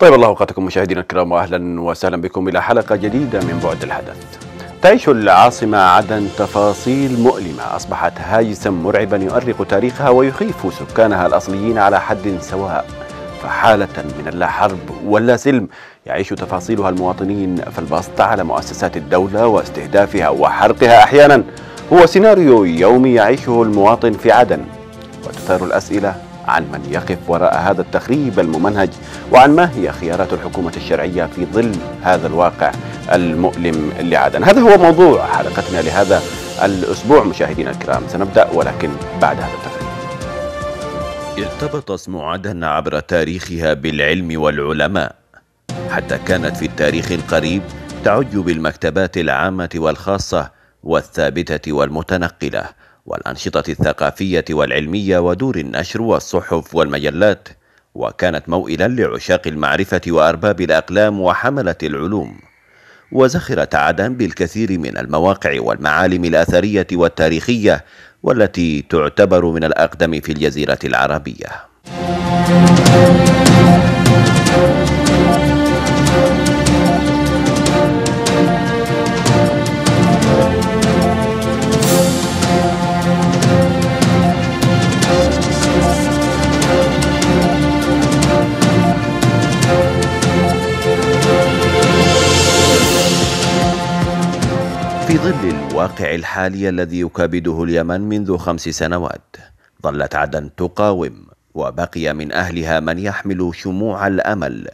طيب الله أوقاتكم مشاهدينا الكرام واهلا وسهلا بكم إلى حلقة جديدة من بعد الحدث. تعيش العاصمة عدن تفاصيل مؤلمة أصبحت هاجسا مرعبا يؤرق تاريخها ويخيف سكانها الأصليين على حد سواء. فحالة من اللا حرب ولا سلم يعيش تفاصيلها المواطنين في البسط على مؤسسات الدولة واستهدافها وحرقها أحيانا هو سيناريو يومي يعيشه المواطن في عدن وتثار الأسئلة عن من يقف وراء هذا التخريب الممنهج وعن ما هي خيارات الحكومة الشرعية في ظل هذا الواقع المؤلم لعدن. هذا هو موضوع حلقتنا لهذا الأسبوع مشاهدينا الكرام سنبدأ ولكن بعد هذا التخريب ارتبط اسم عدن عبر تاريخها بالعلم والعلماء. حتى كانت في التاريخ القريب تعج بالمكتبات العامة والخاصة والثابتة والمتنقلة. والأنشطة الثقافية والعلمية ودور النشر والصحف والمجلات وكانت موئلا لعشاق المعرفة وأرباب الأقلام وحملة العلوم. وزخرت عدن بالكثير من المواقع والمعالم الأثرية والتاريخية والتي تعتبر من الأقدم في الجزيرة العربية. ظل الواقع الحالي الذي يكابده اليمن منذ خمس سنوات. ظلت عدن تقاوم وبقي من أهلها من يحمل شموع الأمل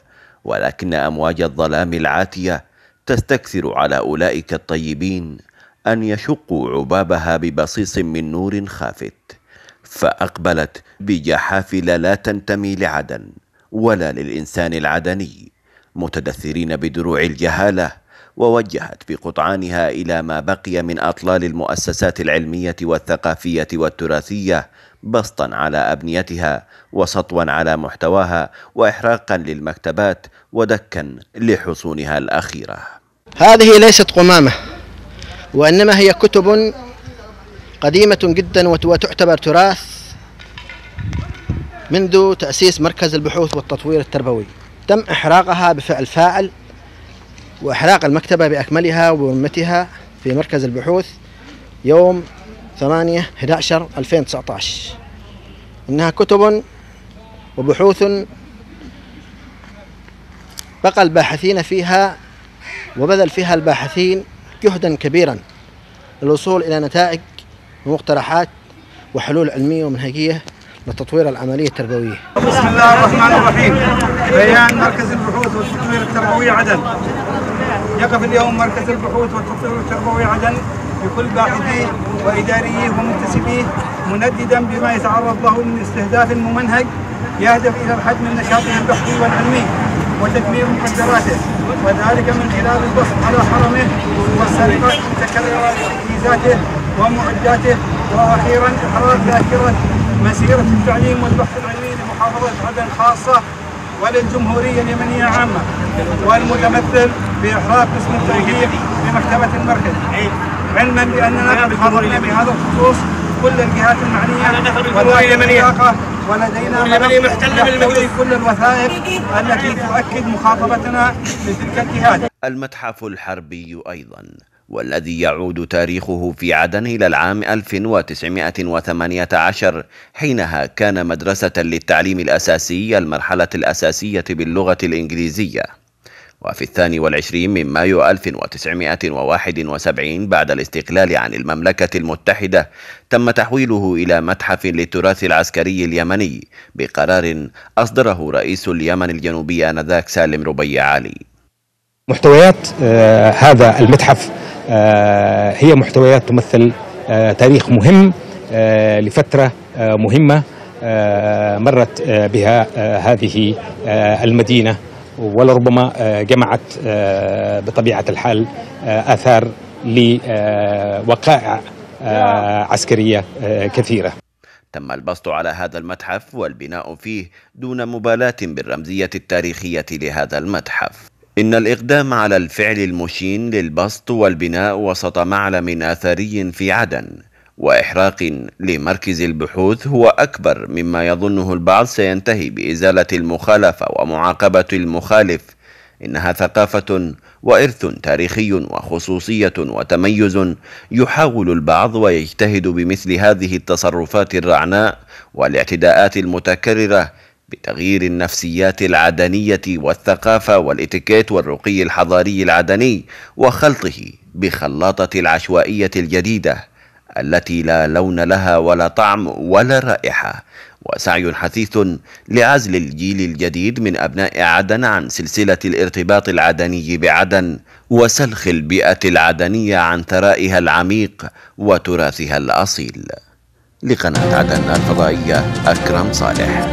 ولكن أمواج الظلام العاتية تستكثر على أولئك الطيبين أن يشقوا عبابها ببصيص من نور خافت. فأقبلت بجحافل لا تنتمي لعدن ولا للإنسان العدني متدثرين بدروع الجهالة ووجهت بقطعانها إلى ما بقي من أطلال المؤسسات العلمية والثقافية والتراثية بسطا على أبنيتها وسطوا على محتواها واحراقا للمكتبات ودكا لحصونها الأخيرة. هذه ليست قمامة وإنما هي كتب قديمة جدا وتعتبر تراث منذ تأسيس مركز البحوث والتطوير التربوي. تم إحراقها بفعل فاعل وإحراق المكتبة بأكملها وبمتها في مركز البحوث يوم 8 11 2019 إنها كتب وبحوث بقى الباحثين فيها وبذل فيها الباحثين جهدا كبيرا للوصول إلى نتائج ومقترحات وحلول علمية ومنهجية لتطوير العملية التربوية بسم الله الرحمن الرحيم. بيان مركز البحوث والتطوير التربوي عدن يقف اليوم مركز البحوث والتطوير التربوي عدن بكل باحثيه واداريه ومنتسبيه منددا بما يتعرض له من استهداف ممنهج يهدف إلى الحد من نشاطه البحثي والعلمي وتدمير مقدراته وذلك من خلال البسط على حرمه والسرقة المتكرره لتجهيزاته ومعداته وأخيرا احراق ذاكرة مسيرة التعليم والبحث العلمي لمحافظة عدن خاصة وللجمهورية اليمنية عامة. والمتمثل بإحراق قسم التوجيه بمكتبه المركز. علما بأننا قد حضرنا بهذا الخصوص كل الجهات المعنية واليمنيه ولدينا كل الوثائق التي تؤكد مخاطبتنا لتلك الجهات. المتحف الحربي أيضا والذي يعود تاريخه في عدن إلى العام 1918 حينها كان مدرسة للتعليم الأساسي المرحلة الأساسية باللغة الإنجليزية. وفي الثاني والعشرين من مايو 1971 بعد الاستقلال عن المملكة المتحدة تم تحويله إلى متحف للتراث العسكري اليمني بقرار أصدره رئيس اليمن الجنوبي آنذاك سالم ربيع علي. محتويات آه هذا المتحف آه هي محتويات تمثل آه تاريخ مهم لفترة مهمة مرت بها هذه المدينة. ولربما آه جمعت آه بطبيعة الحال آه آثار لوقائع عسكرية كثيرة. تم البسط على هذا المتحف والبناء فيه دون مبالاة بالرمزية التاريخية لهذا المتحف. إن الإقدام على الفعل المشين للبسط والبناء وسط معلم آثري في عدن. وإحراق لمركز البحوث هو أكبر مما يظنه البعض سينتهي بإزالة المخالفة ومعاقبة المخالف. إنها ثقافة وإرث تاريخي وخصوصية وتميز يحاول البعض ويجتهد بمثل هذه التصرفات الرعناء والاعتداءات المتكررة بتغيير النفسيات العدنية والثقافة والإتيكيت والرقي الحضاري العدني وخلطه بخلاطة العشوائية الجديدة. التي لا لون لها ولا طعم ولا رائحة. وسعي حثيث لعزل الجيل الجديد من أبناء عدن عن سلسلة الارتباط العدني بعدن وسلخ البيئة العدنية عن ثرائها العميق وتراثها الأصيل. لقناة عدن الفضائية أكرم صالح.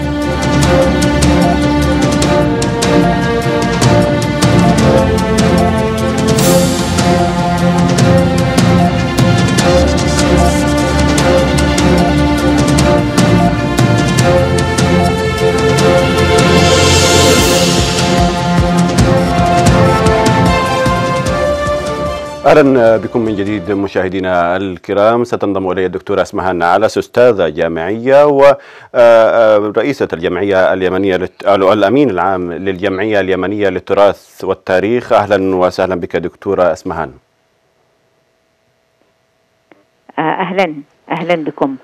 أهلا بكم من جديد مشاهدينا الكرام. ستنضم إلي الدكتوره اسمهان علس استاذه جامعية ورئيسه الجمعية اليمنية للت... الأمين العام للجمعية اليمنية للتراث والتاريخ. أهلا وسهلا بك دكتورة اسمهان أهلا أهلا بكم.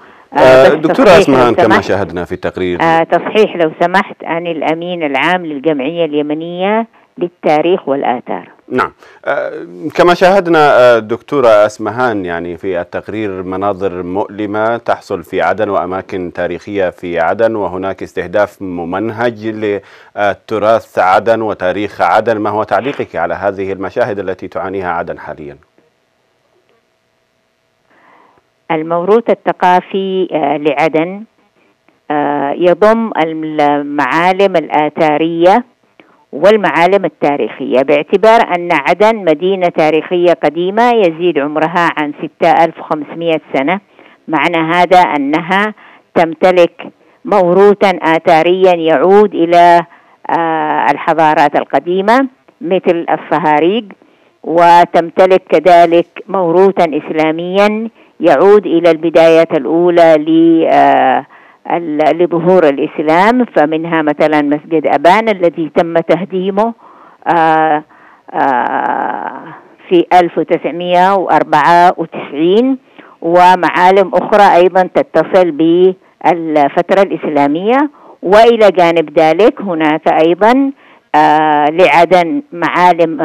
دكتورة اسمهان كما شاهدنا في التقرير. آه تصحيح لو سمحت عن الأمين العام للجمعية اليمنية للتاريخ والآثار. نعم. كما شاهدنا دكتورة أسمهان يعني في التقرير مناظر مؤلمة تحصل في عدن وأماكن تاريخية في عدن وهناك استهداف ممنهج لتراث عدن وتاريخ عدن. ما هو تعليقك على هذه المشاهد التي تعانيها عدن حاليا؟ الموروث الثقافي لعدن يضم المعالم الآثارية والمعالم التاريخية باعتبار أن عدن مدينة تاريخية قديمة يزيد عمرها عن 6500 سنة. معنى هذا أنها تمتلك موروثا آثاريا يعود إلى الحضارات القديمة مثل الصهاريج وتمتلك كذلك موروثا إسلاميا يعود إلى البدايات الأولى لظهور الإسلام فمنها مثلا مسجد أبان الذي تم تهديمه آآ آآ في 1994 ومعالم أخرى أيضا تتصل بالفترة الإسلامية وإلى جانب ذلك هناك أيضا لعدن معالم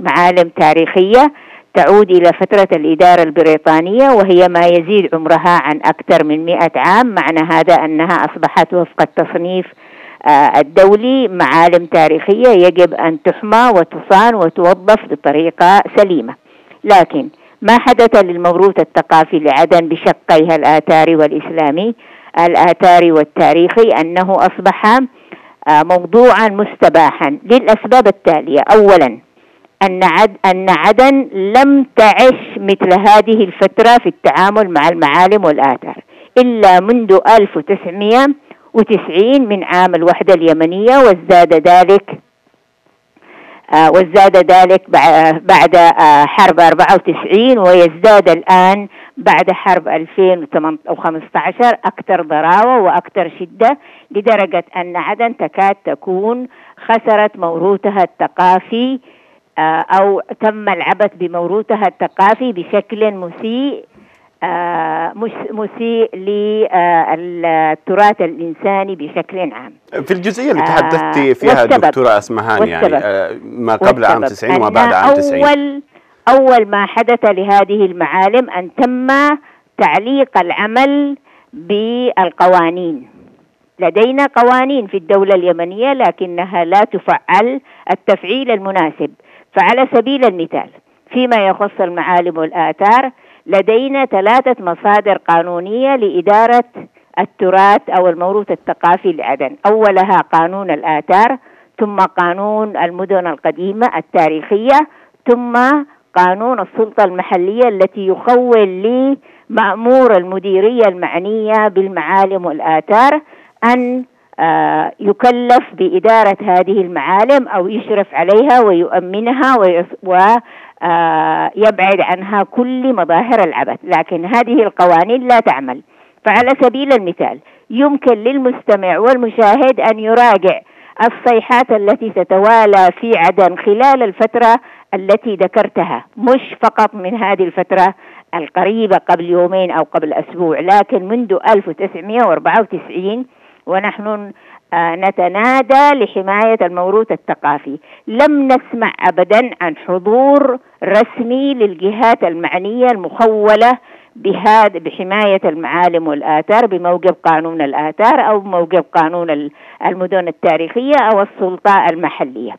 معالم تاريخية تعود إلى فترة الإدارة البريطانية وهي ما يزيد عمرها عن أكثر من مئة عام معنى هذا أنها أصبحت وفق التصنيف الدولي معالم تاريخية يجب أن تحمى وتصان وتوظف بطريقة سليمة. لكن ما حدث للموروث الثقافي لعدن بشقيها الآثاري والإسلامي الآثاري والتاريخي أنه أصبح موضوعا مستباحا. للأسباب التالية أولا أن عد أن عدن لم تعش مثل هذه الفترة في التعامل مع المعالم والآثار إلا منذ 1990 من عام الوحدة اليمنية وازداد ذلك آه وازداد ذلك بعد آه حرب 94 ويزداد الآن بعد حرب 2015 أكثر ضراوة وأكثر شدة لدرجة أن عدن تكاد تكون خسرت موروثها الثقافي أو تم العبث بموروثها الثقافي بشكل مسيء مسيء للتراث الإنساني بشكل عام. في الجزئية اللي تحدثت فيها دكتورة أسمهان يعني ما قبل عام 90 وما بعد عام 90 أول أول ما حدث لهذه المعالم أن تم تعليق العمل بالقوانين. لدينا قوانين في الدولة اليمنية لكنها لا تفعل التفعيل المناسب. فعلى سبيل المثال فيما يخص المعالم والآثار لدينا ثلاثة مصادر قانونية لإدارة التراث أو الموروث الثقافي لعدن أولها قانون الآثار ثم قانون المدن القديمة التاريخية ثم قانون السلطة المحلية التي يخول لمأمور المديرية المعنية بالمعالم والآثار أن يكلف بإدارة هذه المعالم أو يشرف عليها ويؤمنها آه، يبعد عنها كل مظاهر العبث. لكن هذه القوانين لا تعمل. فعلى سبيل المثال يمكن للمستمع والمشاهد أن يراجع الصيحات التي تتوالى في عدن خلال الفترة التي ذكرتها. مش فقط من هذه الفترة القريبة قبل يومين أو قبل أسبوع لكن منذ 1994 ونحن آه، نتنادى لحماية الموروث الثقافي لم نسمع أبدا عن حضور رسمي للجهات المعنية المخولة بهذا بحماية المعالم والآثار بموجب قانون الآثار أو بموجب قانون المدن التاريخية أو السلطة المحلية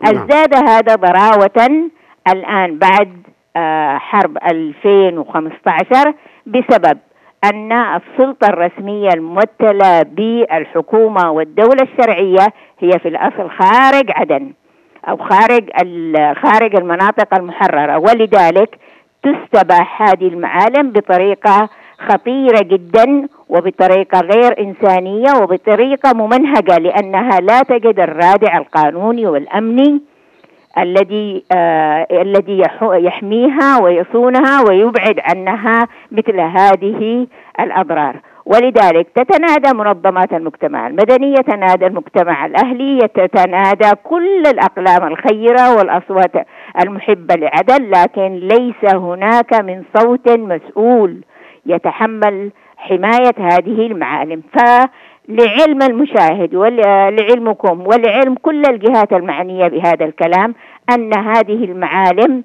نعم. ازداد هذا ضراوة الآن بعد آه، حرب 2015 بسبب أن السلطة الرسمية الممثلة بالحكومة والدولة الشرعية هي في الأصل خارج عدن أو خارج خارج المناطق المحررة. ولذلك تستباح هذه المعالم بطريقة خطيرة جدا وبطريقة غير إنسانية وبطريقة ممنهجة لأنها لا تجد الرادع القانوني والأمني الذي آه الذي يحميها ويصونها ويبعد عنها مثل هذه الأضرار. ولذلك تتنادى منظمات المجتمع المدني يتنادى المجتمع الأهلي يتنادى كل الأقلام الخيرة والأصوات المحبة لعدن لكن ليس هناك من صوت مسؤول يتحمل حماية هذه المعالم. فلعلم المشاهد ولعلمكم ولعلم كل الجهات المعنية بهذا الكلام أن هذه المعالم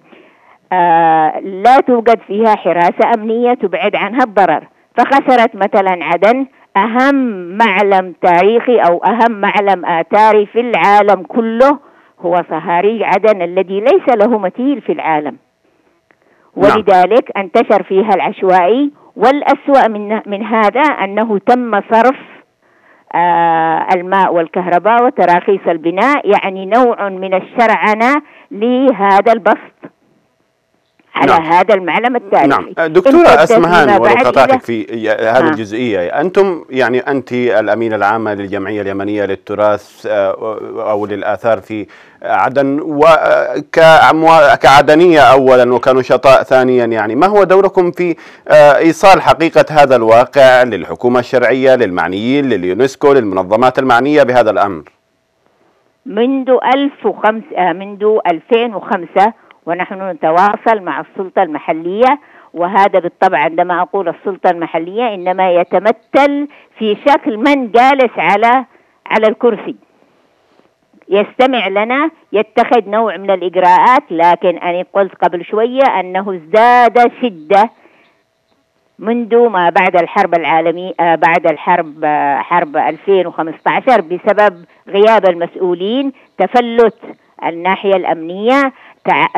آه لا توجد فيها حراسة أمنية تبعد عنها الضرر فخسرت مثلا عدن أهم معلم تاريخي أو أهم معلم آثاري في العالم كله هو صهاري عدن الذي ليس له مثيل في العالم نعم. ولذلك انتشر فيها العشوائي والأسوأ من, من هذا أنه تم صرف الماء والكهرباء وتراخيص البناء يعني نوع من الشرعنة لهذا البسط على نعم. هذا المعلم التاريخي. نعم. دكتورة أسمهان ولقطعتك في هذه الجزئية. أنتم يعني أنت الأمينة العامة للجمعية اليمنية للتراث آه، أو للآثار في عدن وكعدنية أولا وكنشطاء ثانيا يعني. ما هو دوركم في آه، إيصال حقيقة هذا الواقع للحكومة الشرعية للمعنيين لليونسكو للمنظمات المعنية بهذا الأمر؟ منذ 1005 آه، منذ 2005 ونحن نتواصل مع السلطة المحلية وهذا بالطبع عندما أقول السلطة المحلية إنما يتمثل في شكل من جالس على على الكرسي. يستمع لنا يتخذ نوع من الإجراءات لكن أنا قلت قبل شوية أنه ازداد شدة منذ ما بعد الحرب العالمية آه، بعد الحرب آه، حرب 2015 بسبب غياب المسؤولين تفلت الناحية الأمنية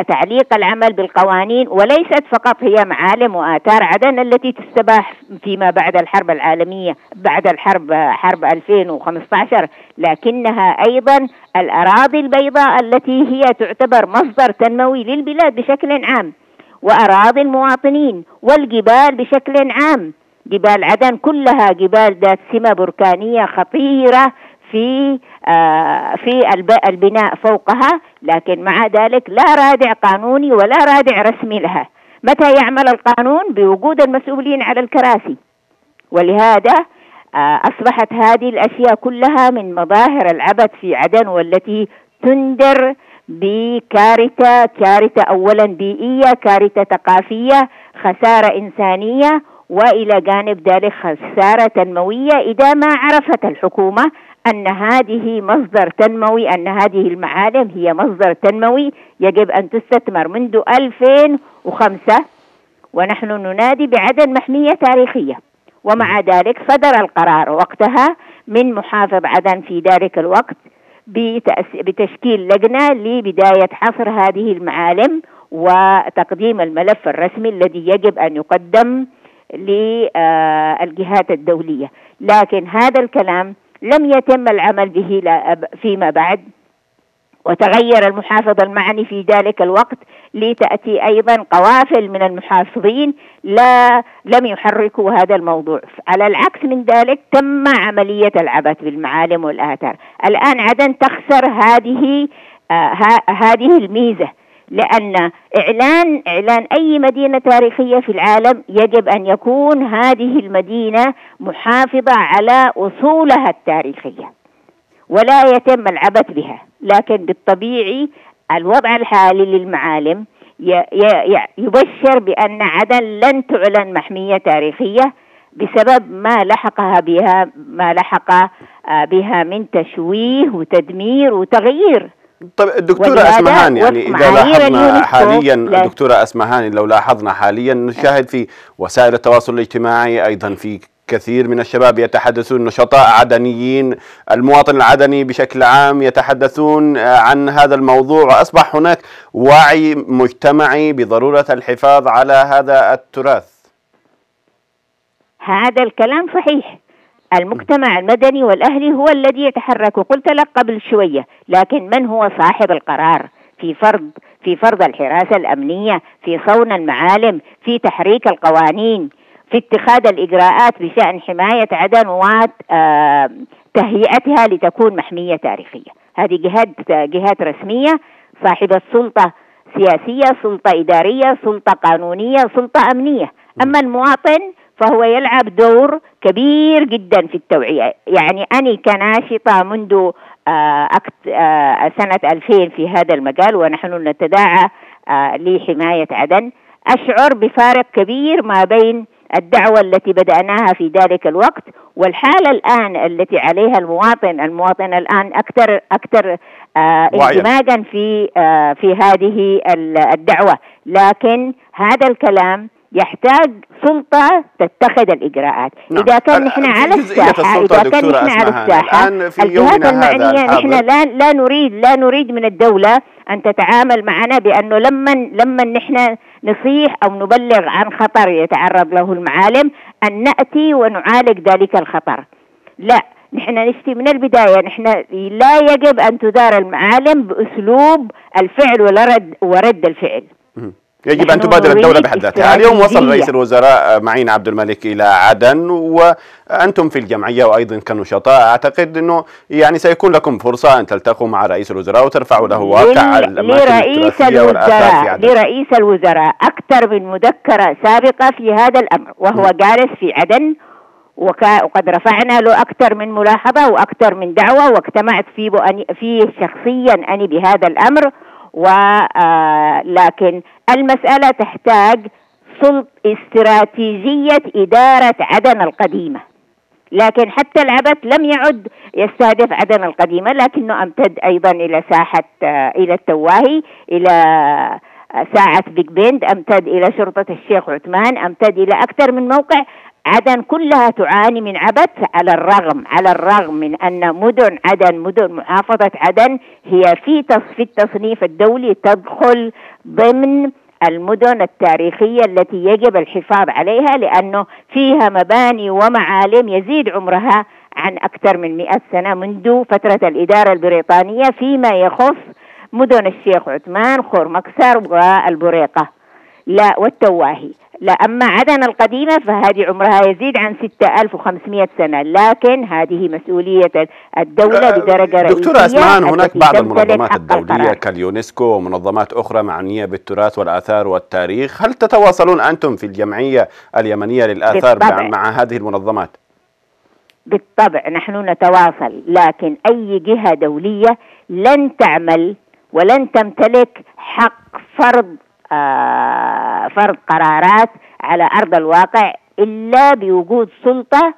تعليق العمل بالقوانين وليست فقط هي معالم وآثار عدن التي تستباح فيما بعد الحرب العالمية بعد الحرب حرب 2015 لكنها أيضا الأراضي البيضاء التي هي تعتبر مصدر تنموي للبلاد بشكل عام وأراضي المواطنين والجبال بشكل عام. جبال عدن كلها جبال ذات سمة بركانية خطيرة في في البناء فوقها لكن مع ذلك لا رادع قانوني ولا رادع رسمي لها. متى يعمل القانون؟ بوجود المسؤولين على الكراسي. ولهذا آه، أصبحت هذه الأشياء كلها من مظاهر العبث في عدن والتي تندر بكارثة كارثة أولا بيئية كارثة ثقافية خسارة إنسانية وإلى جانب ذلك خسارة تنمويه إذا ما عرفت الحكومة أن هذه مصدر تنموي أن هذه المعالم هي مصدر تنموي يجب أن تستثمر منذ 2005 ونحن ننادي بعدم محمية تاريخية. ومع ذلك صدر القرار وقتها من محافظ عدن في ذلك الوقت بتشكيل لجنة لبداية حصر هذه المعالم وتقديم الملف الرسمي الذي يجب أن يقدم للجهات الدولية. لكن هذا الكلام لم يتم العمل به فيما بعد وتغير المحافظ المعني في ذلك الوقت لتأتي أيضا قوافل من المحافظين لا لم يحركوا هذا الموضوع. على العكس من ذلك تم عملية العبث بالمعالم والآثار. الآن عدن تخسر هذه آه هذه الميزة. لأن إعلان إعلان أي مدينة تاريخية في العالم يجب أن يكون هذه المدينة محافظة على أصولها التاريخية ولا يتم العبث بها. لكن بالطبيعي الوضع الحالي للمعالم يبشر بأن عدن لن تعلن محمية تاريخية بسبب ما لحقها بها ما لحق آه، بها من تشويه وتدمير وتغيير. طيب الدكتورة أسمهان يعني إذا لاحظنا حاليا دكتورة أسمهان لو لاحظنا حاليا نشاهد في وسائل التواصل الاجتماعي أيضا في كثير من الشباب يتحدثون نشطاء عدنيين المواطن العدني بشكل عام يتحدثون عن هذا الموضوع أصبح هناك وعي مجتمعي بضرورة الحفاظ على هذا التراث. هذا الكلام صحيح. المجتمع المدني والأهلي هو الذي يتحرك. وقلت لك قبل شوية لكن من هو صاحب القرار؟ في فرض في فرض الحراسة الأمنية في صون المعالم في تحريك القوانين في اتخاذ الإجراءات بشأن حماية عدن وتهيئتها آه، لتكون محمية تاريخية. هذه جهات جهات رسمية صاحبة سلطة سياسية سلطة إدارية سلطة قانونية سلطة أمنية. أما المواطن فهو يلعب دور كبير جدا في التوعية. يعني أنا كناشطة منذ آه، آه، سنة 2000 في هذا المجال ونحن نتداعى لحماية عدن أشعر بفارق كبير ما بين الدعوة التي بدأناها في ذلك الوقت والحالة الآن التي عليها المواطن. المواطن الآن أكثر أكثر آه اندماجا في آه في هذه الدعوة. لكن هذا الكلام يحتاج سلطة تتخذ الإجراءات. نعم. إذا كان نحن على الساحة إذا كان نحن على الساحة الجهات المعنية نحن لا لا نريد لا نريد من الدولة أن تتعامل معنا بأنه لما لما نحن نصيح أو نبلغ عن خطر يتعرض له المعالم أن نأتي ونعالج ذلك الخطر. لا نحن نشتي من البداية نحن لا يجب أن تدار المعالم بأسلوب الفعل ورد ورد الفعل. يجب أن تبادر الدولة بحد ذاتها. اليوم وصل رئيس الوزراء معين عبد الملك إلى عدن وأنتم في الجمعية وأيضا كنشطاء. أعتقد أنه يعني سيكون لكم فرصة أن تلتقوا مع رئيس الوزراء وترفعوا له واقع لرئيس الوزراء لرئيس الوزراء أكثر من مذكرة سابقة في هذا الأمر وهو م. جالس في عدن وقد رفعنا له أكثر من ملاحظة وأكثر من دعوة واجتمعت فيه, فيه شخصيا أني بهذا الأمر. ولكن آه، المسألة تحتاج سلط استراتيجية إدارة عدن القديمة. لكن حتى العبث لم يعد يستهدف عدن القديمة لكنه أمتد أيضا إلى ساحة آه، إلى التواهي إلى آه، ساعة بيج بند أمتد إلى شرطة الشيخ عثمان أمتد إلى أكثر من موقع عدن كلها تعاني من عبث على الرغم على الرغم من أن مدن عدن مدن محافظة عدن هي في في التصنيف الدولي تدخل ضمن المدن التاريخية التي يجب الحفاظ عليها لأنه فيها مباني ومعالم يزيد عمرها عن أكثر من مئة سنة منذ فترة الإدارة البريطانية فيما يخص مدن الشيخ عثمان خور مكسر والبريقة. لا والتواهي. لا أما عدن القديمة فهذه عمرها يزيد عن 6500 سنة لكن هذه مسؤولية الدولة بدرجة رئيسية دكتورة أسمان هناك بعض المنظمات الدولية كاليونسكو ومنظمات أخرى معنية بالتراث والآثار والتاريخ هل تتواصلون أنتم في الجمعية اليمنية للآثار بالطبع. مع هذه المنظمات؟ بالطبع نحن نتواصل لكن أي جهة دولية لن تعمل ولن تمتلك حق فرض فرض قرارات على أرض الواقع إلا بوجود سلطة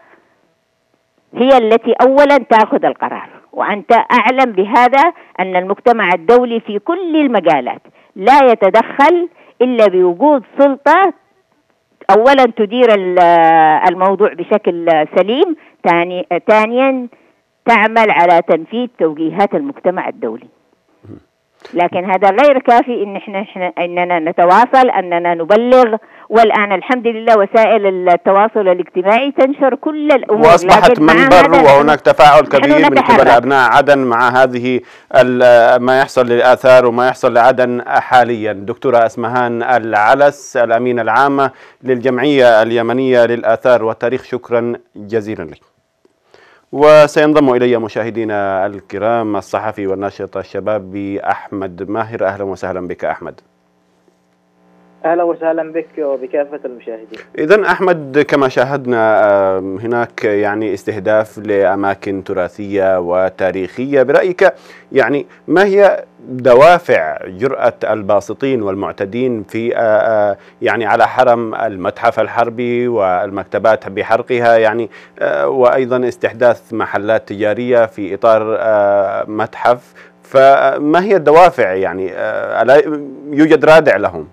هي التي أولا تأخذ القرار. وأنت أعلم بهذا أن المجتمع الدولي في كل المجالات لا يتدخل إلا بوجود سلطة أولا تدير الموضوع بشكل سليم ثانيا تعمل على تنفيذ توجيهات المجتمع الدولي. لكن هذا غير كافي إن إحنا, إحنا إننا نتواصل إننا نبلغ. والآن الحمد لله وسائل التواصل الاجتماعي تنشر كل الأمور. وأصبحت منبر وهناك تفاعل كبير من قبل أبناء عدن مع هذه ما يحصل للآثار وما يحصل لعدن حاليا. دكتورة أسمهان العلس الامينه العامه للجمعية اليمنية للآثار والتاريخ شكرا جزيلا لك. وسينضم إلي مشاهدينا الكرام الصحفي والناشط الشبابي أحمد ماهر. أهلا وسهلا بك أحمد. أهلا وسهلا بك وبكافة المشاهدين. اذا أحمد كما شاهدنا هناك يعني استهداف لأماكن تراثية وتاريخية برأيك يعني ما هي دوافع جرأة الباسطين والمعتدين في يعني على حرم المتحف الحربي والمكتبات بحرقها يعني وأيضا استحداث محلات تجارية في إطار متحف فما هي الدوافع يعني ألا يوجد رادع لهم؟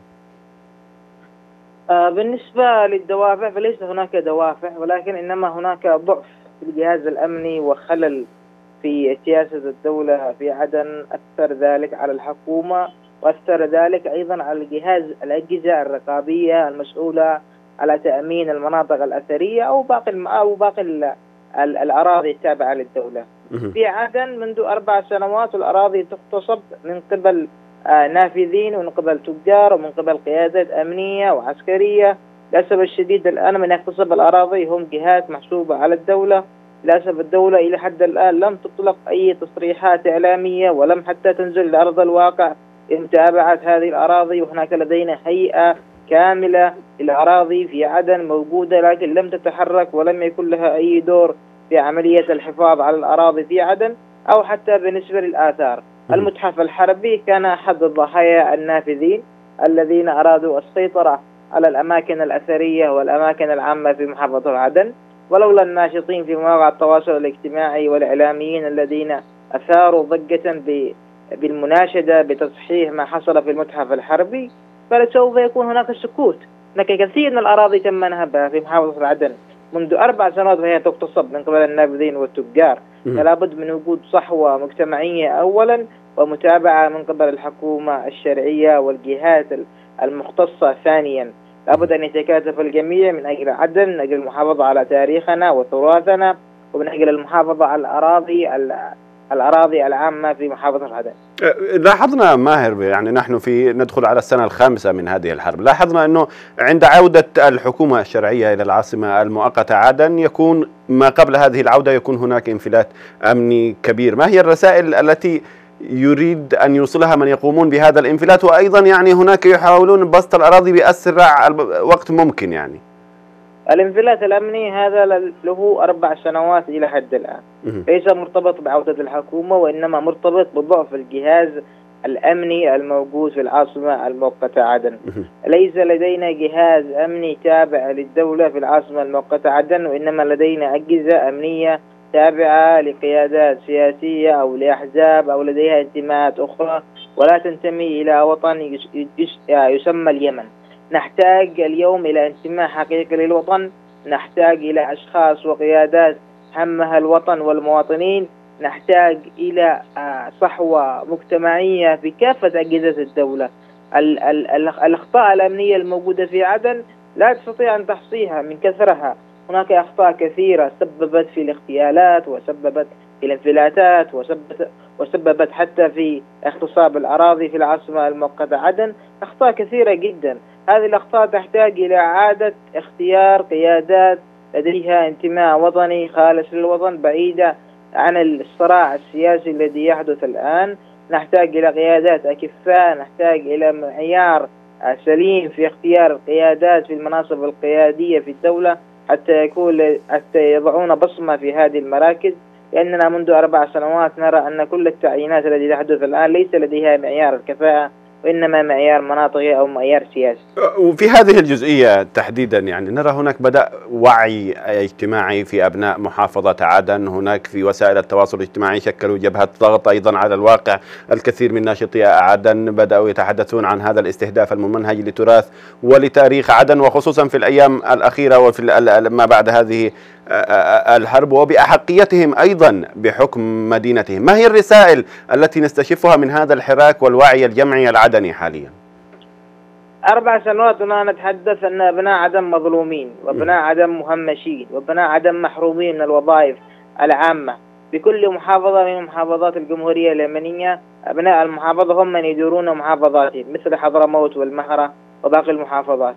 آه بالنسبة للدوافع فليس هناك دوافع ولكن إنما هناك ضعف في الجهاز الأمني وخلل في سياسة الدولة في عدن أثر ذلك على الحكومة وأثر ذلك أيضا على الجهاز الأجهزة الرقابية المسؤولة على تأمين المناطق الأثرية أو باقي أو باقي الأراضي التابعة للدولة. في عدن منذ أربع سنوات الأراضي تغتصب من قبل نافذين ومن قبل تجار ومن قبل قيادات أمنية وعسكرية. للأسف الشديد الآن من يغتصب الأراضي هم جهات محسوبة على الدولة. للأسف الدولة إلى حد الآن لم تطلق أي تصريحات إعلامية ولم حتى تنزل إلى أرض الواقع لمتابعة هذه الأراضي. وهناك لدينا هيئة كاملة للأراضي في عدن موجودة لكن لم تتحرك ولم يكن لها أي دور في عملية الحفاظ على الأراضي في عدن أو حتى بالنسبة للآثار. المتحف الحربي كان أحد الضحايا النافذين الذين أرادوا السيطرة على الأماكن الأثرية والأماكن العامة في محافظة عدن ولولا الناشطين في مواقع التواصل الاجتماعي والإعلاميين الذين أثاروا ضجة بالمناشدة بتصحيح ما حصل في المتحف الحربي فلسوف يكون هناك سكوت هناك كثير من الأراضي تم نهبها في محافظة عدن منذ أربع سنوات وهي تغتصب من قبل النافذين والتجار. فلا بد من وجود صحوة مجتمعية أولا ومتابعة من قبل الحكومة الشرعية والجهات المختصة ثانيا. لابد أن يتكاتف الجميع من أجل عدن من أجل المحافظة على تاريخنا وتراثنا ومن أجل المحافظة على الأراضي الأراضي العامة في محافظة عدن أه، لاحظنا ماهر يعني نحن في ندخل على السنة الخامسة من هذه الحرب. لاحظنا أنه عند عودة الحكومة الشرعية إلى العاصمة المؤقتة عدن يكون ما قبل هذه العودة يكون هناك انفلات أمني كبير. ما هي الرسائل التي يريد أن يوصلها من يقومون بهذا الانفلات؟ وأيضا يعني هناك يحاولون بسط الأراضي بأسرع وقت ممكن يعني. الانفلات الأمني هذا له أربع سنوات إلى حد الآن. ليس مرتبط بعودة الحكومة وإنما مرتبط بضعف الجهاز الأمني الموجود في العاصمة المؤقتة عدن. ليس لدينا جهاز أمني تابع للدولة في العاصمة المؤقتة عدن وإنما لدينا أجهزة أمنية تابعة لقيادات سياسية أو لأحزاب أو لديها انتماءات أخرى ولا تنتمي إلى وطن يسمى اليمن. نحتاج اليوم إلى انتماء حقيقي للوطن نحتاج إلى أشخاص وقيادات همها الوطن والمواطنين نحتاج إلى آه، صحوة مجتمعية في كافة أجهزة الدولة. الأخطاء الأمنية الموجودة في عدن لا تستطيع أن تحصيها من كثرها. هناك أخطاء كثيرة سببت في الاغتيالات وسببت في الانفلاتات وسببت, وسببت حتى في اغتصاب الأراضي في العاصمة المؤقتة عدن أخطاء كثيرة جدا. هذه الأخطاء تحتاج إلى إعادة اختيار قيادات لديها انتماء وطني خالص للوطن بعيدة عن الصراع السياسي الذي يحدث الآن. نحتاج إلى قيادات أكفاء نحتاج إلى معيار سليم في اختيار القيادات في المناصب القيادية في الدولة حتى يكون حتى يضعون بصمة في هذه المراكز. لأننا منذ أربع سنوات نرى أن كل التعيينات التي تحدث الآن ليس لديها معيار الكفاءة. وإنما معيار مناطقي أو معيار سياسي. وفي هذه الجزئية تحديدا يعني نرى هناك بدأ وعي اجتماعي في أبناء محافظة عدن هناك في وسائل التواصل الاجتماعي شكلوا جبهة ضغط أيضا على الواقع. الكثير من ناشطي عدن بدأوا يتحدثون عن هذا الاستهداف الممنهج لتراث ولتاريخ عدن وخصوصا في الأيام الأخيرة وفي ما بعد هذه الحرب وبأحقيتهم أيضا بحكم مدينتهم. ما هي الرسائل التي نستشفها من هذا الحراك والوعي الجمعي العدني حاليا؟ أربع سنوات هنا نتحدث أن أبناء عدن مظلومين وأبناء عدن مهمشين وأبناء عدن محرومين من الوظائف العامة. بكل محافظة من محافظات الجمهورية اليمنية أبناء المحافظة هم من يديرون محافظاتهم مثل حضرموت والمهرة وباقي المحافظات.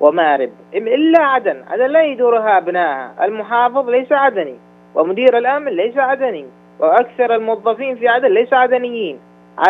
ومارب إلا عدن. عدن لا يدورها أبنائها المحافظ ليس عدني. ومدير الأمن ليس عدني. وأكثر الموظفين في عدن ليس عدنيين.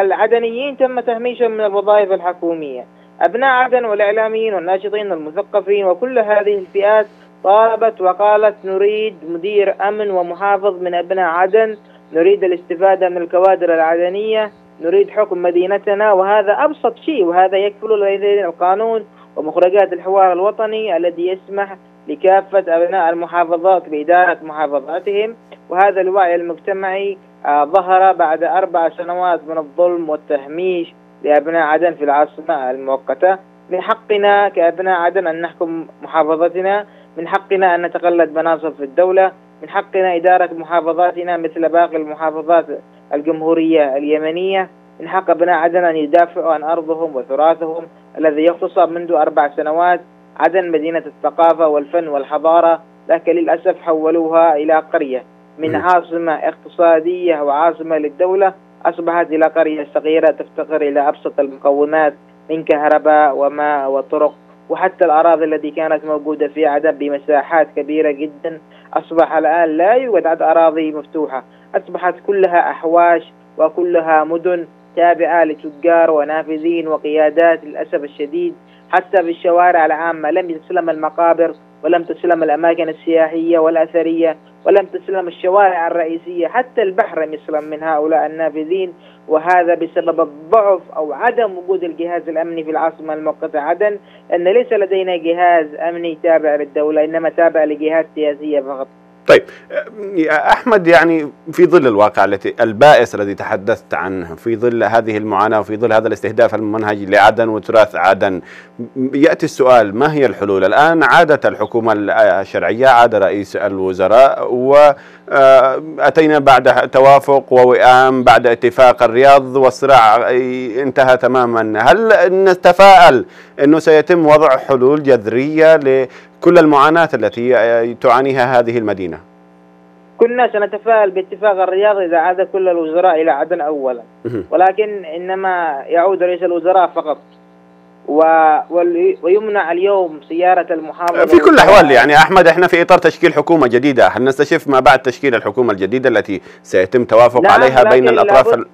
العدنيين تم تهميشهم من الوظائف الحكومية. أبناء عدن والإعلاميين والناشطين والمثقفين وكل هذه الفئات طالبت وقالت نريد مدير أمن ومحافظ من أبناء عدن. نريد الاستفادة من الكوادر العدنية. نريد حكم مدينتنا. وهذا أبسط شيء. وهذا يكفل لدينا القانون. ومخرجات الحوار الوطني الذي يسمح لكافة أبناء المحافظات بإدارة محافظاتهم. وهذا الوعي المجتمعي آه، ظهر بعد أربع سنوات من الظلم والتهميش لأبناء عدن في العاصمة المؤقتة. من حقنا كأبناء عدن أن نحكم محافظتنا. من حقنا أن نتقلد مناصب في الدولة. من حقنا إدارة محافظاتنا مثل باقي المحافظات الجمهورية اليمنية. من حق أبناء عدن أن يدافعوا عن أرضهم وتراثهم. الذي يغتصب منذ أربع سنوات عدن مدينة الثقافة والفن والحضارة لكن للأسف حولوها إلى قرية من عاصمة اقتصادية وعاصمة للدولة. أصبحت إلى قرية صغيرة تفتقر إلى أبسط المقومات من كهرباء وماء وطرق وحتى الأراضي التي كانت موجودة في عدن بمساحات كبيرة جدا أصبح الآن لا يوجد أراضي مفتوحة. أصبحت كلها أحواش وكلها مدن تابعة لتجار ونافذين وقيادات للأسف الشديد حتى في الشوارع العامة. لم تسلم المقابر ولم تسلم الأماكن السياحية والأثرية ولم تسلم الشوارع الرئيسية. حتى البحر لم يسلم من هؤلاء النافذين وهذا بسبب الضعف أو عدم وجود الجهاز الأمني في العاصمة المؤقتة عدن أن ليس لدينا جهاز أمني تابع للدولة إنما تابع لجهات سياسية فقط. طيب أحمد يعني في ظل الواقع التي البائس الذي تحدثت عنه في ظل هذه المعاناة وفي ظل هذا الاستهداف الممنهج لعدن وتراث عدن يأتي السؤال ما هي الحلول؟ الآن عادت الحكومة الشرعية عاد رئيس الوزراء واتينا بعد توافق ووئام بعد اتفاق الرياض والصراع انتهى تماما، هل نتفائل إنه سيتم وضع حلول جذرية كل المعاناة التي تعانيها هذه المدينة. كنا سنتفائل باتفاق الرياض إذا عاد كل الوزراء إلى عدن أولا. ولكن إنما يعود رئيس الوزراء فقط. و... ويمنع اليوم سيارة المحافظة في كل الأحوال يعني أحمد إحنا في إطار تشكيل حكومة جديدة. هل نستشف ما بعد تشكيل الحكومة الجديدة التي سيتم توافق عليها بين الأطراف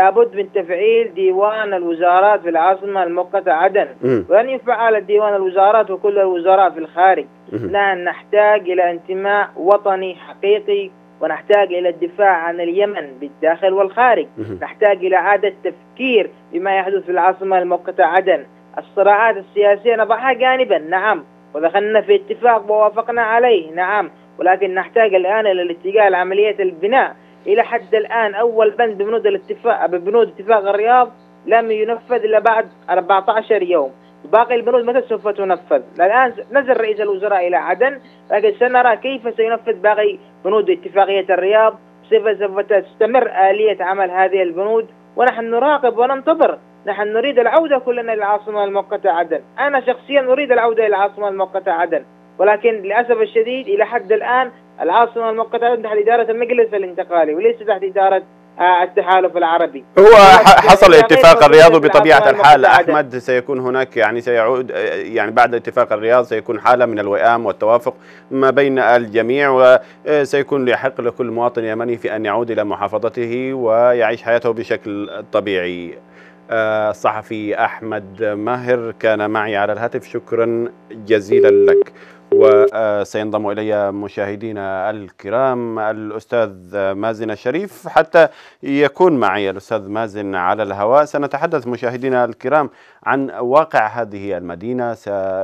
لابد من تفعيل ديوان الوزارات في العاصمة المؤقتة عدن. ولن يفعل ديوان الوزارات وكل الوزراء في الخارج. نحن نحتاج إلى انتماء وطني حقيقي ونحتاج إلى الدفاع عن اليمن بالداخل والخارج. نحتاج إلى إعادة تفكير بما يحدث في العاصمة المؤقتة عدن. الصراعات السياسية نضعها جانبا نعم. ودخلنا في اتفاق ووافقنا عليه نعم. ولكن نحتاج الآن إلى الاتجاه لعملية البناء. إلى حد الآن أول بند بنود الاتفاق بنود اتفاق الرياض لم ينفذ إلا بعد 14 يوم. باقي البنود متى سوف تنفذ؟ الآن نزل رئيس الوزراء إلى عدن لكن سنرى كيف سينفذ باقي بنود اتفاقية الرياض سوف تستمر آلية عمل هذه البنود ونحن نراقب وننتظر. نحن نريد العودة كلنا للعاصمه المؤقتة عدن. أنا شخصيا أريد العودة إلى العاصمة المؤقتة عدن ولكن للأسف الشديد إلى حد الآن العاصمه المؤقته تحت إدارة المجلس الانتقالي وليس تحت إدارة آه، التحالف العربي. هو حصل اتفاق الرياض بطبيعة الحال أحمد سيكون هناك يعني سيعود يعني بعد اتفاق الرياض سيكون حالة من الوئام والتوافق ما بين الجميع وسيكون يحق لكل مواطن يمني في أن يعود إلى محافظته ويعيش حياته بشكل طبيعي. آه، الصحفي أحمد ماهر كان معي على الهاتف شكرا جزيلا لك. وسينضم إلي مشاهدينا الكرام الأستاذ مازن الشريف. حتى يكون معي الأستاذ مازن على الهواء سنتحدث مشاهدينا الكرام عن واقع هذه المدينة.